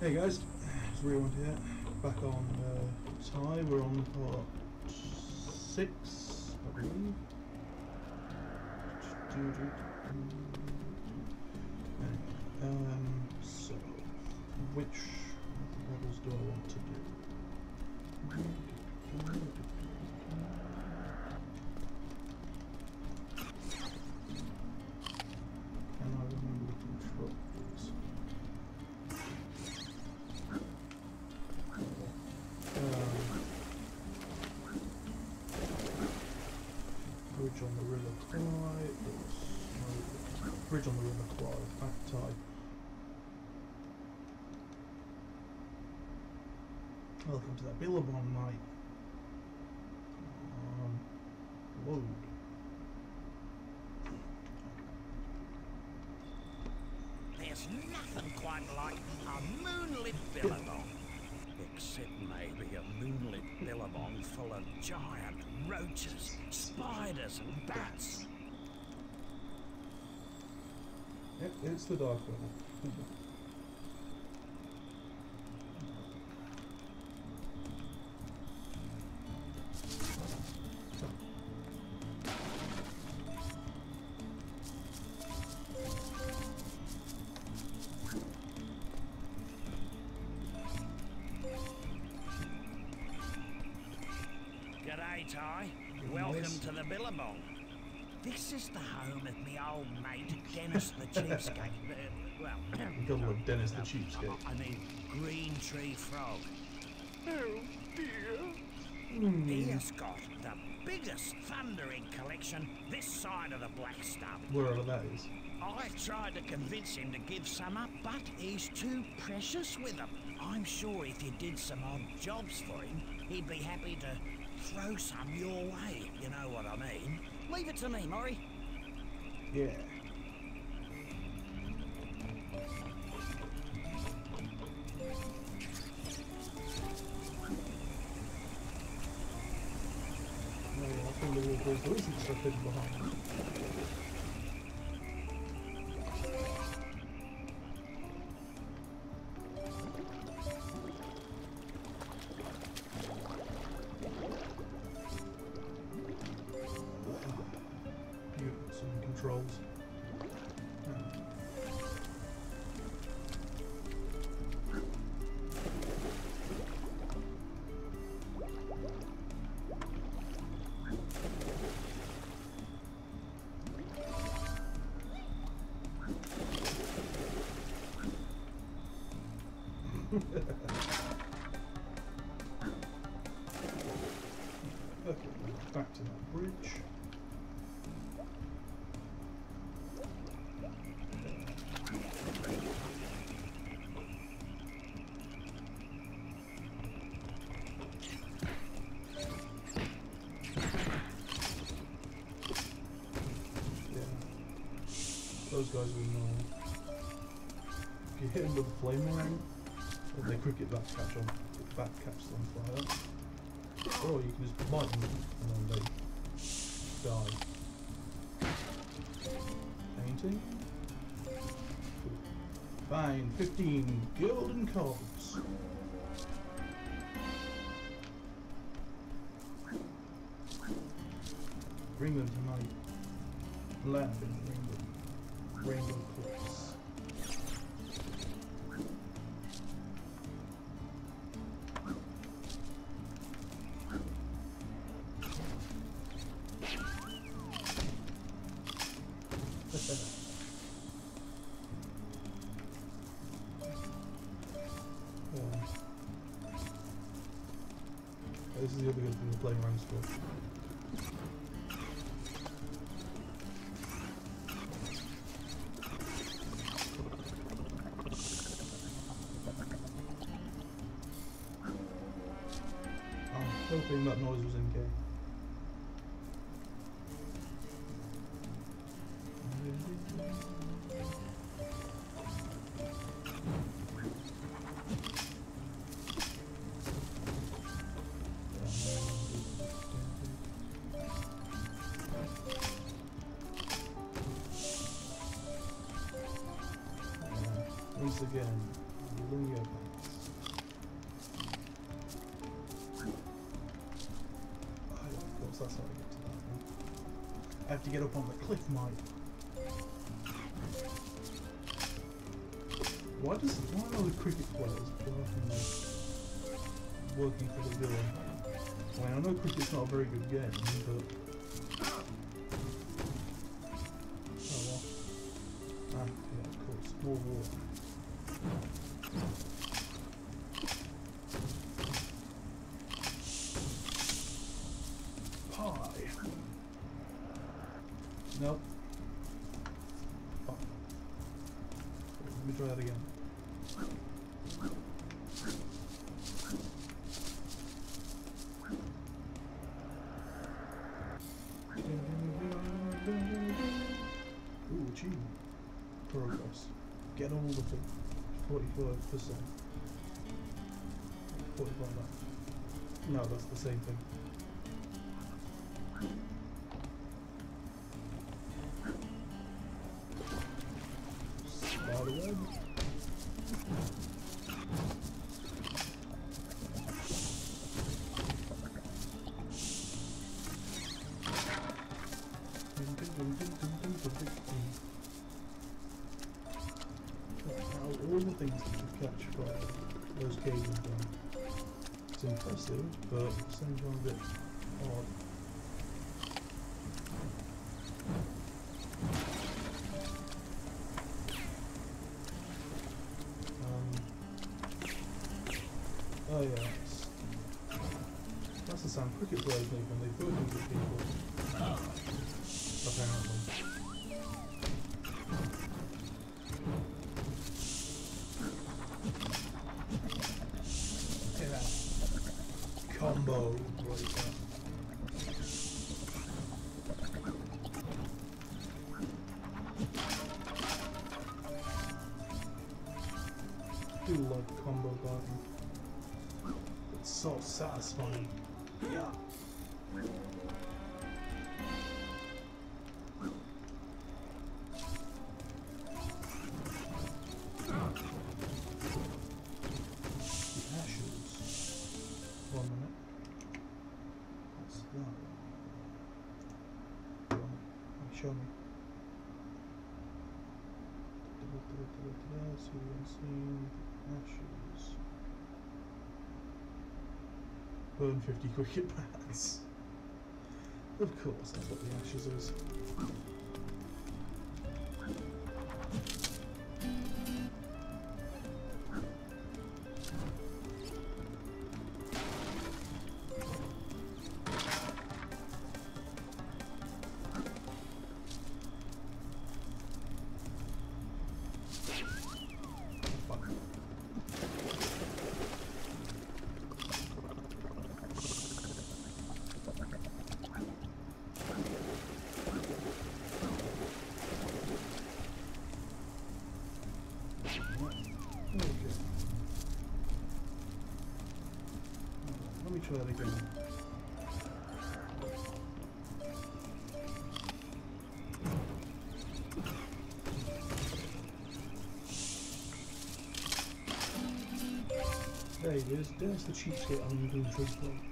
Hey guys, it's Rewind here, back on uh, Ty, we're on part 6, I believe. Um, so, which levels do I want to do? Billabong night. Um, load. There's nothing quite like a moonlit billabong. Except maybe a moonlit billabong full of giant roaches, spiders and bats. Yep, it's the dark level. Ty. Welcome to the Billabong. This is the home of me old mate, Dennis the Cheapskate. Uh, well, Double of Dennis the Cheapskate. I mean, Green Tree Frog. Oh dear. He has got the biggest thundering collection this side of the Black Stump. are those? I've tried to convince him to give some up, but he's too precious with them. I'm sure if you did some odd jobs for him, he'd be happy to throw some your way. You know what I mean? Leave it to me, Maurie. Yeah. Yeah, I think the wall there's always some stuff some controls. Um, Okay, Those guys will know. If you hit them with a flame ring, then they cricket back catch on back catch on fire. Or you can just bite them and then they die. Painting. Fine, 15 golden cogs. Rainbow. Yeah. This is the other good thing playing around school. That noise was in game. Again, I have to get up on the cliff, Mike. Why does why are the cricket players working, working for the villain? I mean, I know cricket's not a very good game, but oh well. Ah, yeah, of course, more war. That's the same thing. Web. Now, all the things that you catch those cables done. It's impressive, but same a bit odd. Um, oh yeah, that's the sound cricket players make when they put into people. So satisfying. 50 cricket bats. Of course, that's what the ashes is. That again. There he is. There's the cheapskate on the green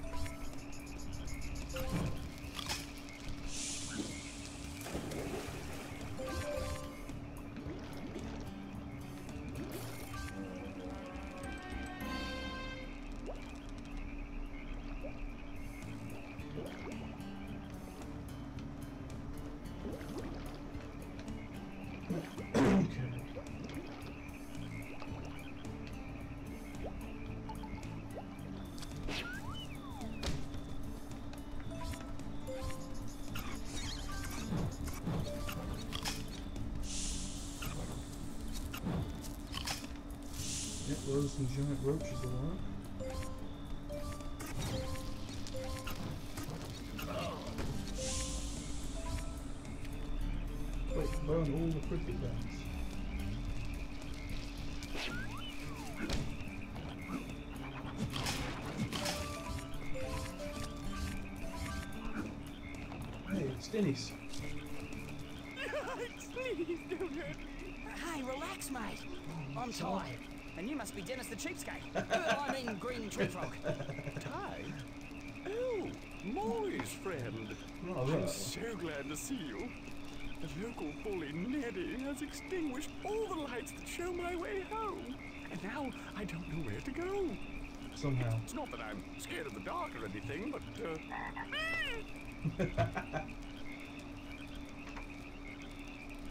those some giant roaches along. Wait, burn all the cricket bats. Hey, it's Dennis. Please don't hurt me. Hey, relax, mate. Oh, I'm tired. And you must be Dennis the cheapskate. Uh, I mean, Green Tree Frog. Tied? Oh, Molly's friend. Oh, I'm right. so glad to see you. The local bully Neddy has extinguished all the lights that show my way home. And now I don't know where to go. Somehow. It's not that I'm scared of the dark or anything, but uh,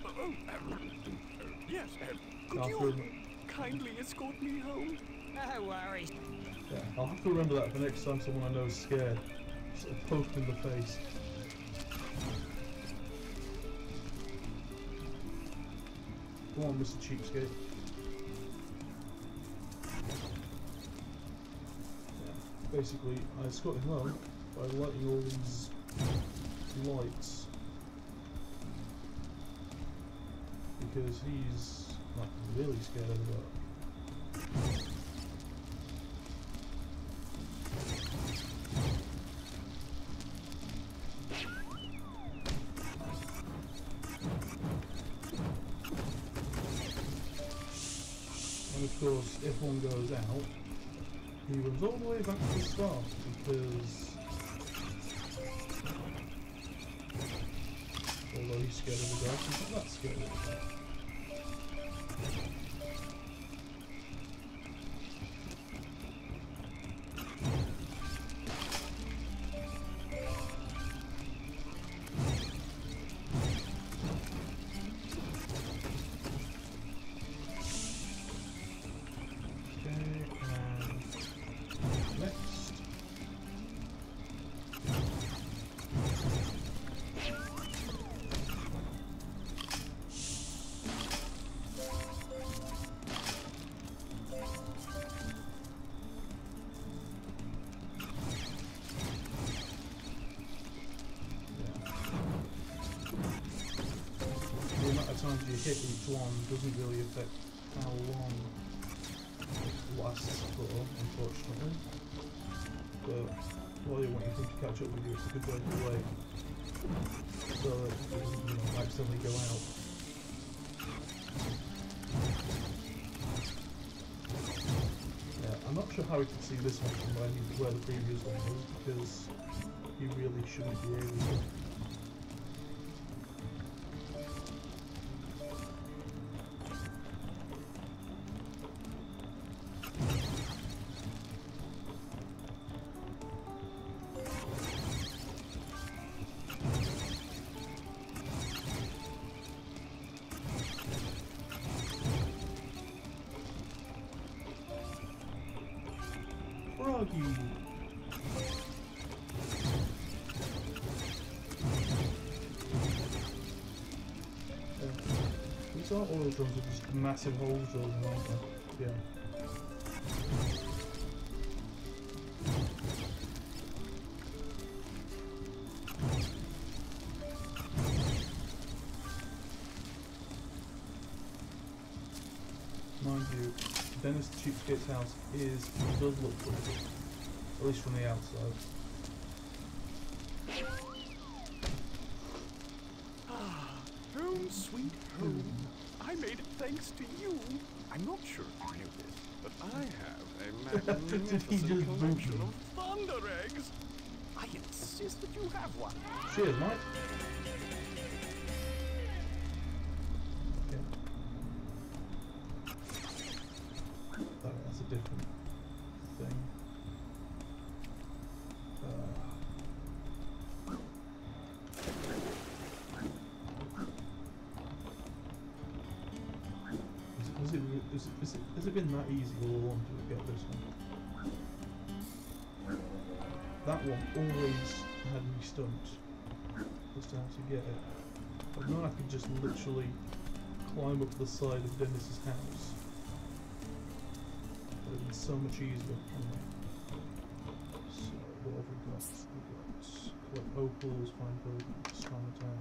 oh, oh, um, yes. Um, could I'll you to, kindly escort me home? No worries. yeah, I'll have to remember that for next time someone I know is scared. Just a poke in the face. Go on, Mr. Cheapskate. Yeah, basically, I escorted him home by lighting all these lights. Because he's like really scared of the dark. And of course, if one goes out, he runs all the way back to the start because although he's scared of the dark, he's not that scared of the dark. Hit each one doesn't really affect how long it lasts for, unfortunately. But while you want him to catch up with you, it's a good way to wait. So it doesn't, you know, accidentally go out. Yeah, I'm not sure how he could see this one from where, he, where the previous one was, because he really shouldn't be able to. These are oil drums with just massive holes drilled in, aren't they? Yeah. Mind you, Dennis Cheapskate's house is does look pretty, at least from the outside. Thanks to you. I'm not sure if you knew this, but I have a magnificent collection of thunder eggs. I insist that you have one. Cheers, mate. It, has it been that easy to get this one? That one always had me stumped to how to get it. But now I could just literally climb up the side of Dennis's house. It would have been so much easier. So, what have we got? We've got collect opals, find gold, Chinatown.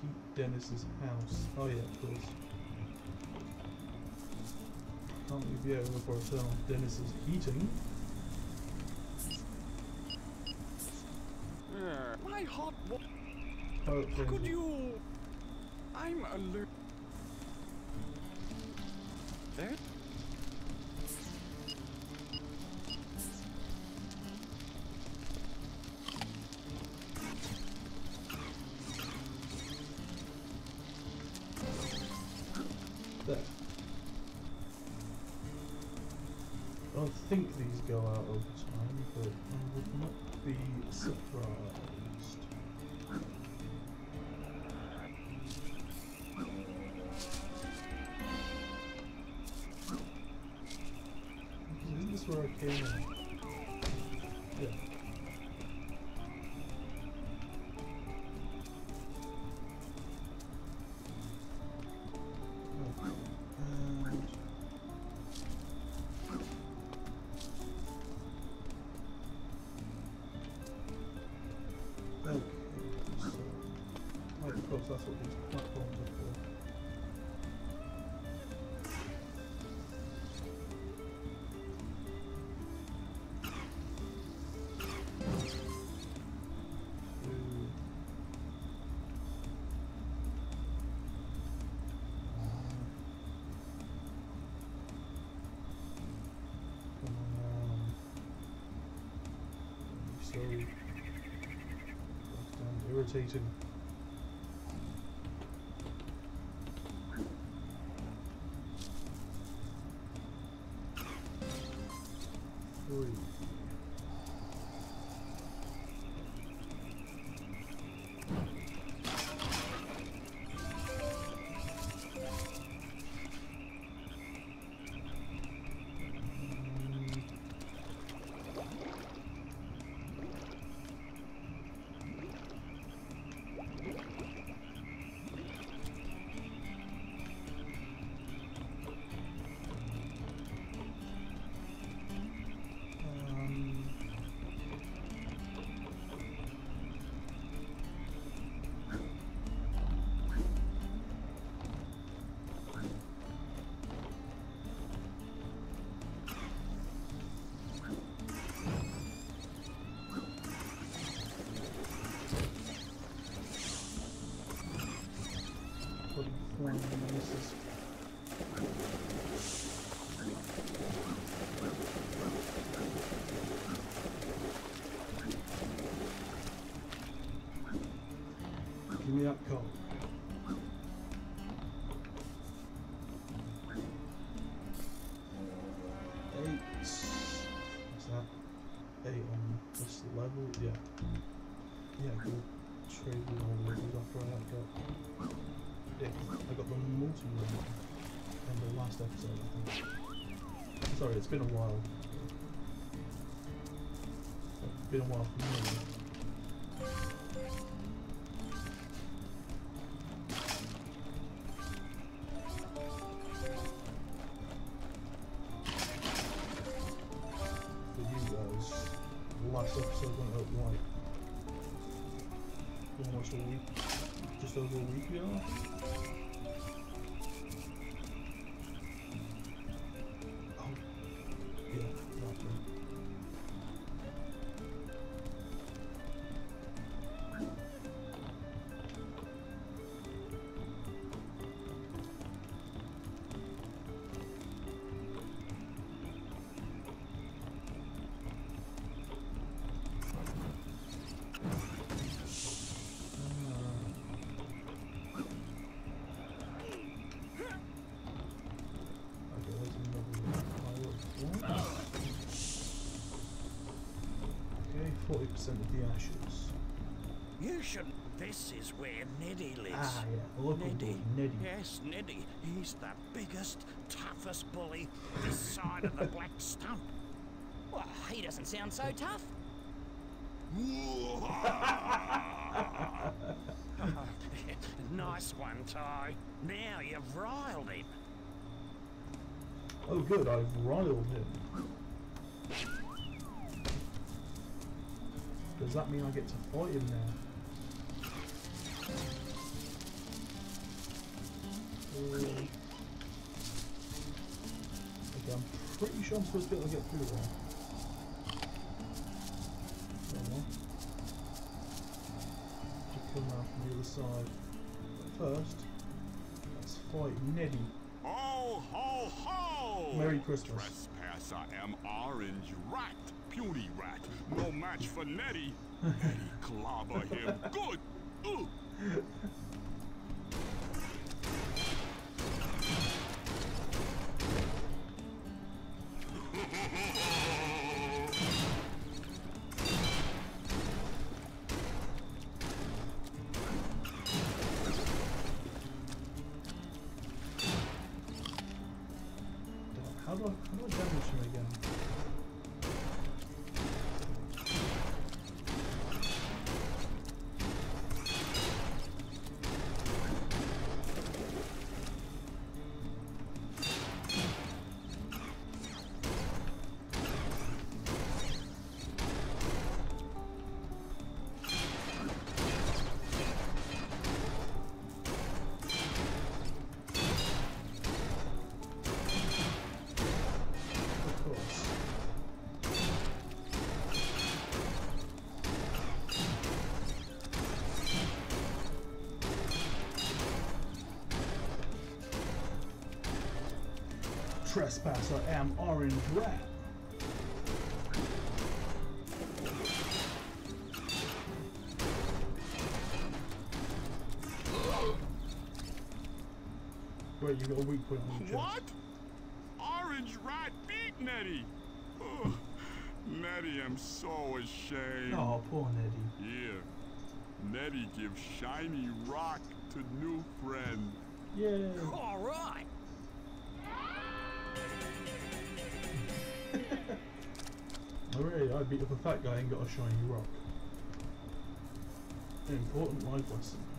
Heat Dennis's house. Oh yeah, of course. Can't leave the area before I turn on Dennis's heating. Uh, my hot water. Oh, How could you? I'm alert. There? Go out time, but I would not be surprised. Isn't this where I came in? So Damn um, irritating. The levels after I got. The multi level in the last episode, I think. Sorry, it's been a while. It's been a while for me. Just over of the ashes. You shouldn't. This is where Neddy lives. Ah, yeah, the local Neddy. boy, Neddy. Yes, Neddy. He's the biggest, toughest bully this side of the Black Stump. Well, he doesn't sound so tough. nice one, Ty. Now you've riled him. Oh, good, I've riled him. Does that mean I get to fight him now? Okay, I'm pretty sure I'm supposed to be able to get through there. There we are. To come out from the other side. But first, let's fight Neddy. Ho, ho, ho! Merry Christmas. Trespasser am orange rat, puny rat. No match for Neddy. Neddy clobber him good. Ugh. Trespasser am orange rat. Wait, you got a weak point on your. What? Orange Rat beat Neddy. Oh, Neddy, I'm so ashamed. Oh, poor Neddy. Here, Neddy gives shiny rock to new friend. Yeah. All right. I beat up a fat guy and got a shiny rock. An important life lesson.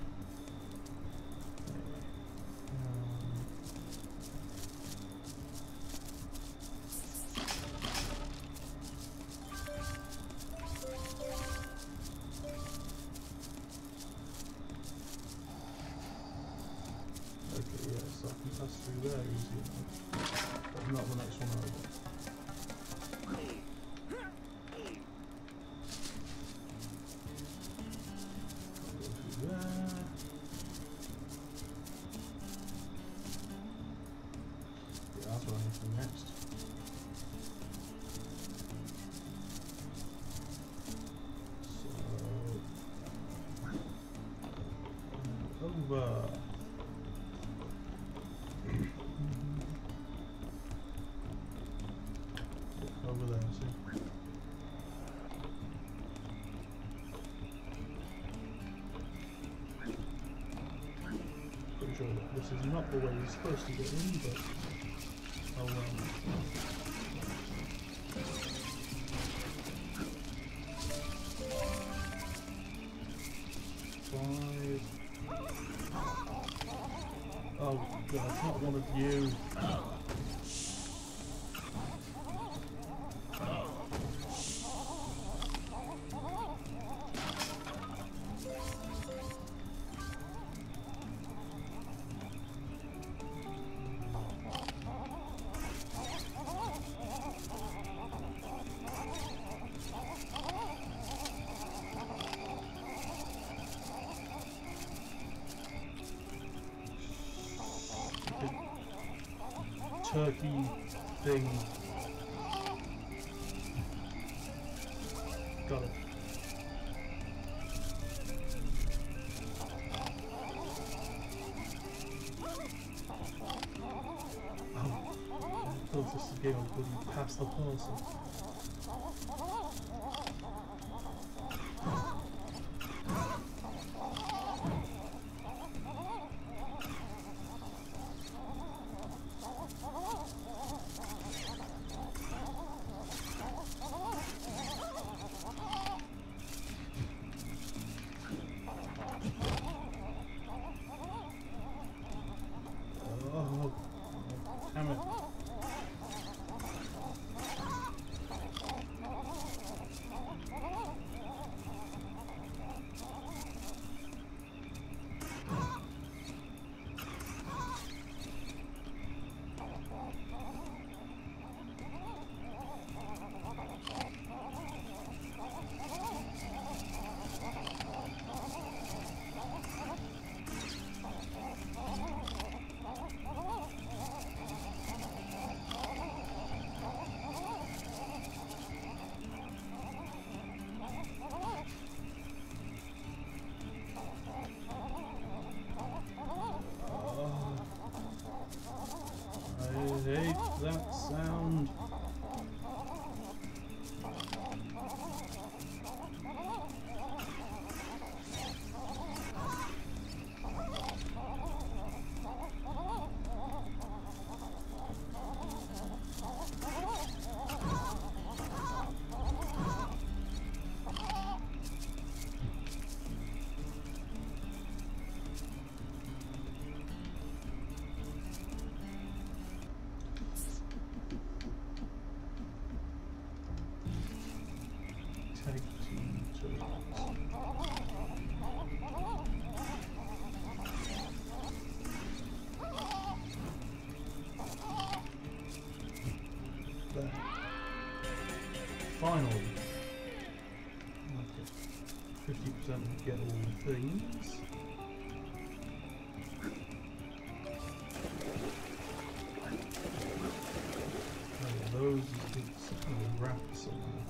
Is not the way you're supposed to get in, but turkey thing. Got Fifty percent get all the things. I think it's kind of a somewhere.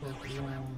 Have super long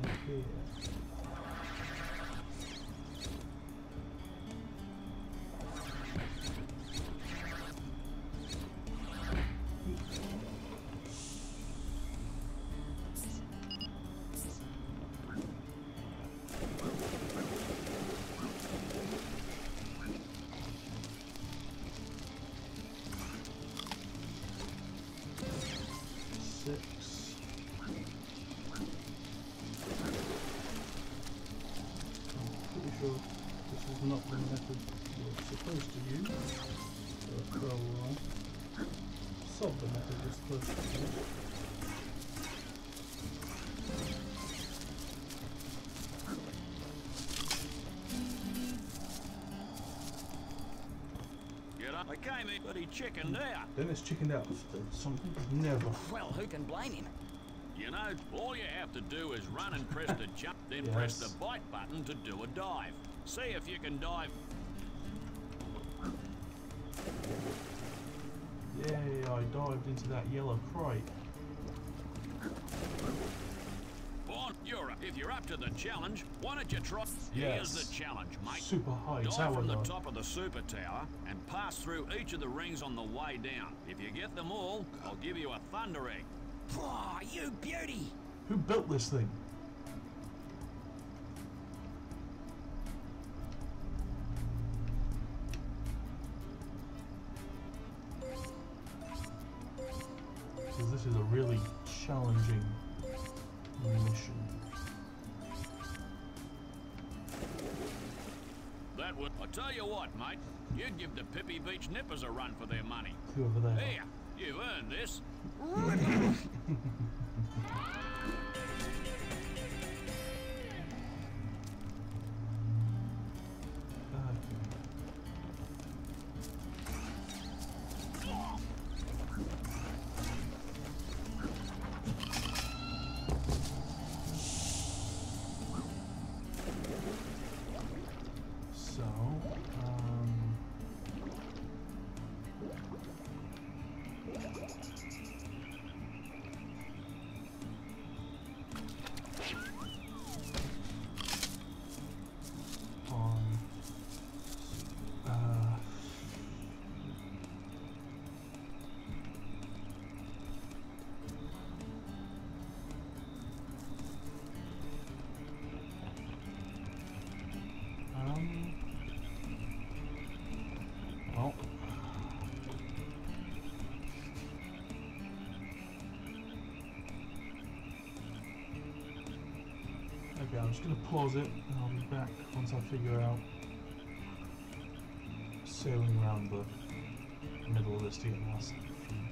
Solve the method you're to use. Get up. I came in, but he chickened out. Dennis chickened out after something never. Well, who can blame him? You know, all you have to do is run and press the jump, then press the bite button to do a dive. See if you can dive. Dived into that yellow crate. Bon, you're up. If you're up to the challenge, why don't you try? Yes. Here's the challenge, mate. Super high Dive tower from the though. top of the super tower and pass through each of the rings on the way down. If you get them all, I'll give you a thunder egg. Oh, you beauty! Who built this thing? Challenging mission. That would. I tell you what, mate. You'd give the Pippi Beach Nippers a run for their money. Whoever they are. Here, you've earned this. just gonna pause it and I'll be back once I figure out sailing around the middle of this to get last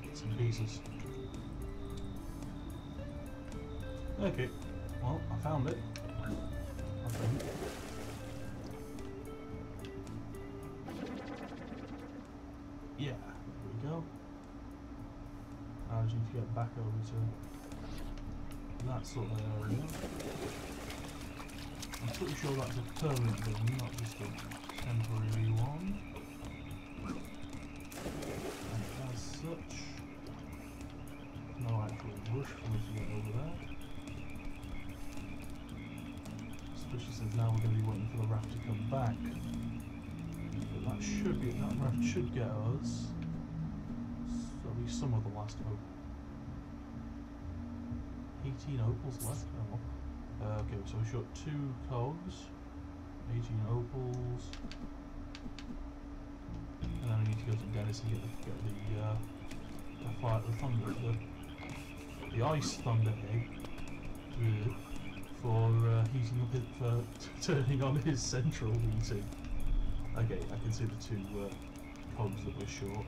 bits and pieces. Okay, well, I found it. I think. Yeah, there we go. I just need to get back over to that sort of area. I'm pretty sure that's a permanent thing, not just a temporary one. And as such, no actual rush for me to get over there. Especially since now we're going to be waiting for the raft to come back. that should be that raft should get us So at least some of the last hope. 18 opals left. Oh. Uh, okay, so we shot two cogs, 18 opals, and then we need to go to Dennis and get the, get the, uh, the fire, the thunder, the, the ice thunder egg uh, for uh, heating up it, for turning on his central heating. Okay, I can see the two uh, cogs that we're short.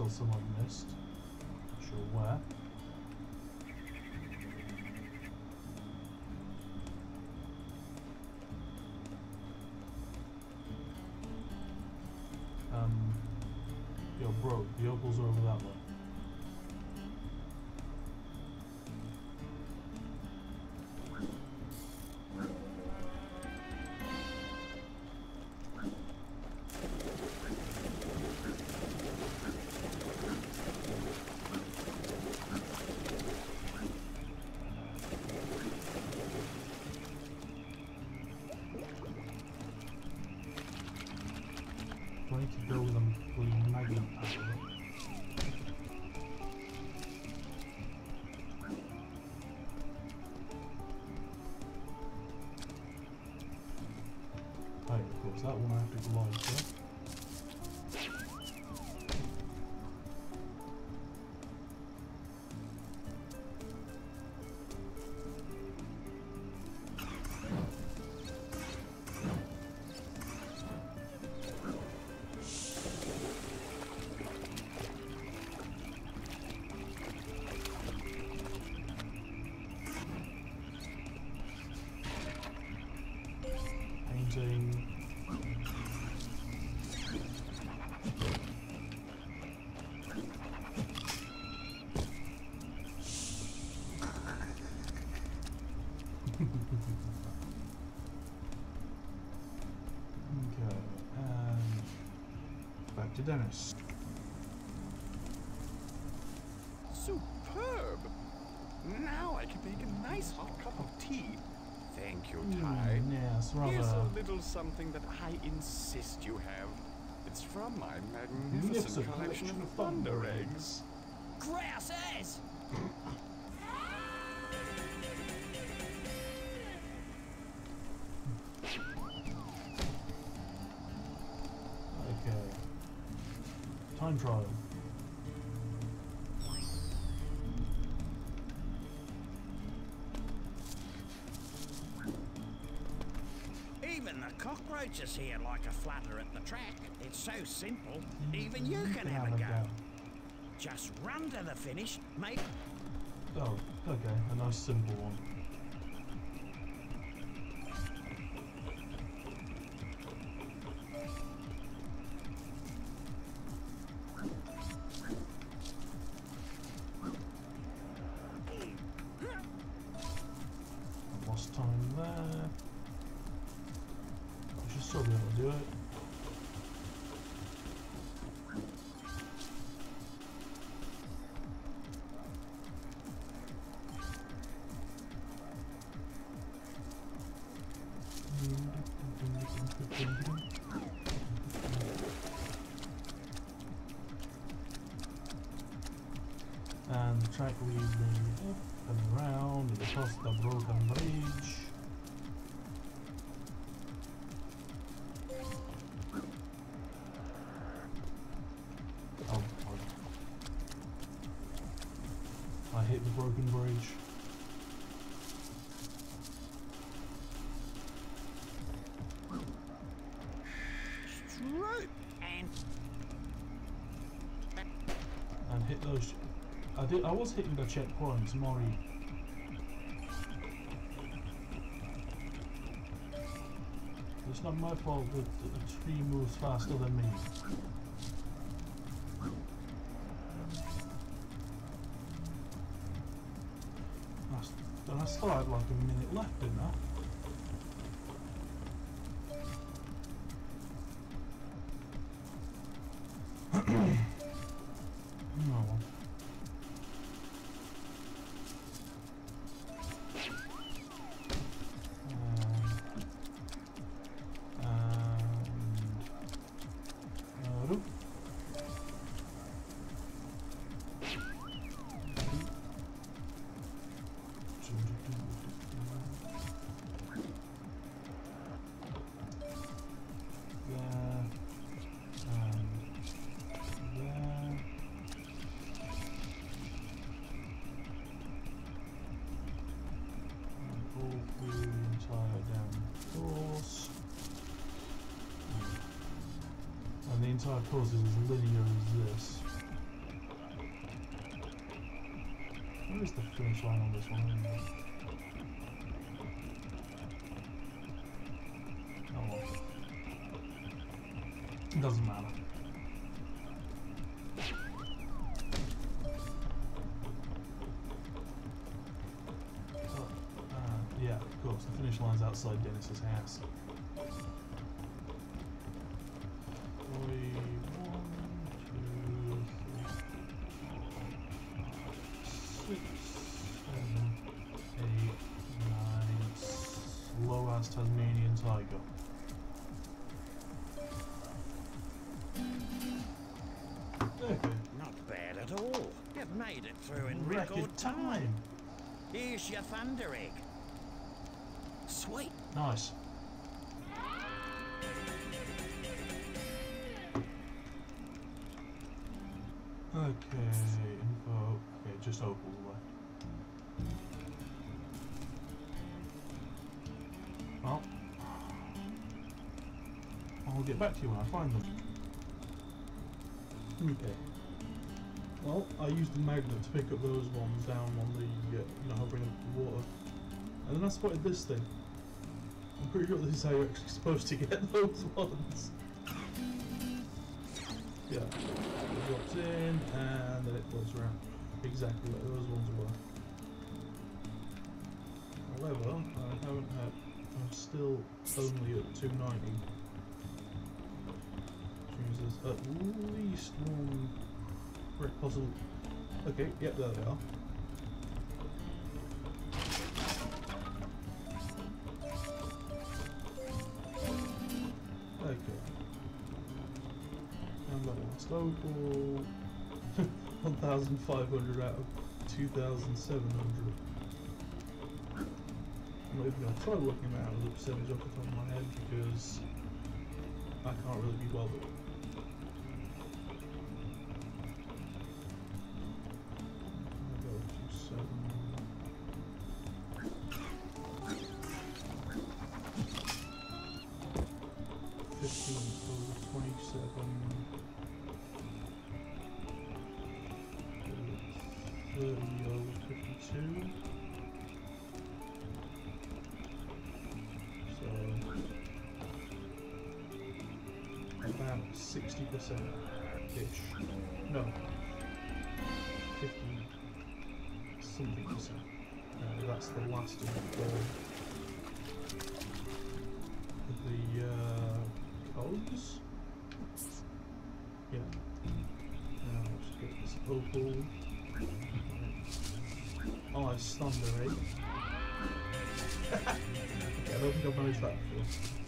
Still some I've missed. Not sure where. Um, bro, the opals are over that way. That one I have to glide to. And back to Dennis. Superb! Now I can make a nice hot cup of tea. Thank you, Ty. Mm, yes, Here's a little something that I insist you have. It's from my magnificent Magnificent collection of thunder eggs. Grouse ass! so simple, even you can have a go. Just run to the finish, mate. Oh, okay. A nice simple one. And around across the broken bridge. Did. I was hitting the checkpoints, Maurie. It's not my fault that the tree moves faster than me. I still had like a minute left, didn't I? Course is as linear as this. Where is the finish line on this one? Oh well. It doesn't matter. Uh, yeah, of course, the finish line's outside Dennis's house. Tasmanian tiger. Okay. Not bad at all. You've made it through in Record record time. Here's your thunder egg. Sweet. Nice. Okay, info. Okay, just opals left. Get back to you when I find them. Okay. Well, I used the magnet to pick up those ones down on the, uh, you know, hovering up the water. And then I spotted this thing. I'm pretty sure this is how you're actually supposed to get those ones. Yeah. It drops in and then it floats around. Exactly like those ones were. However, I haven't had I'm still only at 290. At least one correct puzzle. Okay, yep, there they are. Okay. And that last opal. 1,500 out of 2,700. I'm not even going to try working out a percentage off the top of my head because I can't really be bothered. That's the uh, codes. Yeah. Now let's get this opal. Oh, thunder eight. okay, I don't think I've managed that before.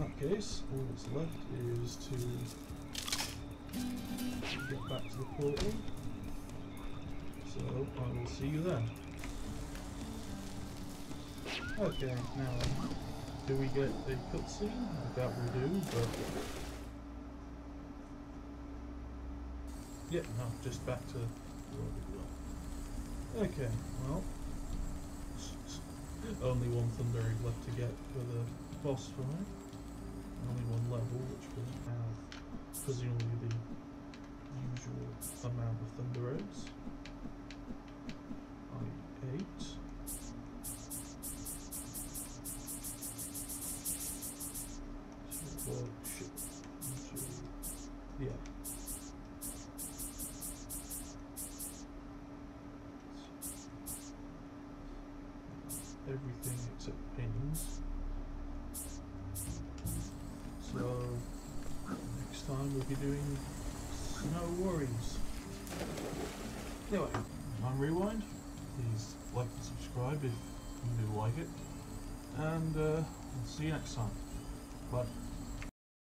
That case, all that's left is to get back to the portal. So I will see you then. Okay, now do we get a cutscene? I doubt we do, but yeah, no, just back to where we were. Okay, well, only one thunder egg left to get for the boss fight only one level, which will have presumably the usual amount of Thunder Oaks. I8.